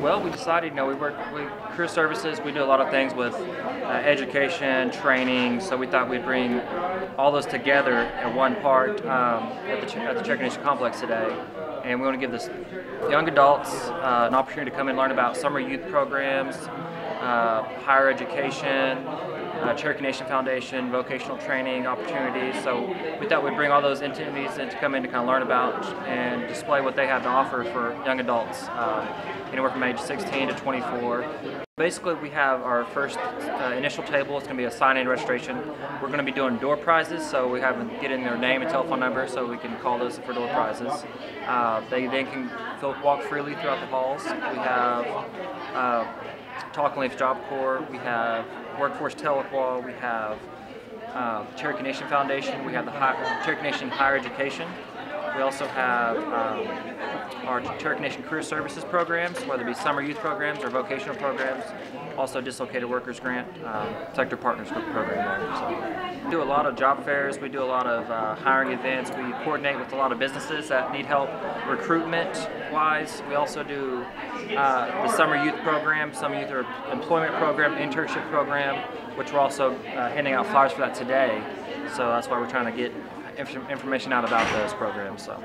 Well, we decided, you know, we work with career services. We do a lot of things with uh, education, training. So we thought we'd bring all those together at one part um, at, the, at the Cherokee Nation Complex today. And we want to give this young adults uh, an opportunity to come and learn about summer youth programs, uh, higher education, uh, Cherokee Nation Foundation, vocational training opportunities. So we thought we'd bring all those entities in to come in to kind of learn about and display what they have to offer for young adults, uh, anywhere from age 16 to 24. Basically, we have our first uh, initial table. It's going to be a sign-in registration. We're going to be doing door prizes, so we have them get in their name and telephone number, so we can call those for door prizes. Uh, they then can walk freely throughout the halls. We have Talking Leaf Job Corps. We have Workforce Tahlequah. We have uh, Cherokee Nation Foundation. We have the High, Cherokee Nation Higher Education. We also have um, our Cherokee Nation Career Services programs, whether it be summer youth programs or vocational programs. Also, Dislocated Workers Grant, um, Sector Partners program there. So, we do a lot of job fairs. We do a lot of uh, hiring events. We coordinate with a lot of businesses that need help recruitment-wise. We also do uh, the summer youth program, summer youth employment program, internship program, which we're also uh, handing out flyers for that today. So that's why we're trying to get information out about those programs. So.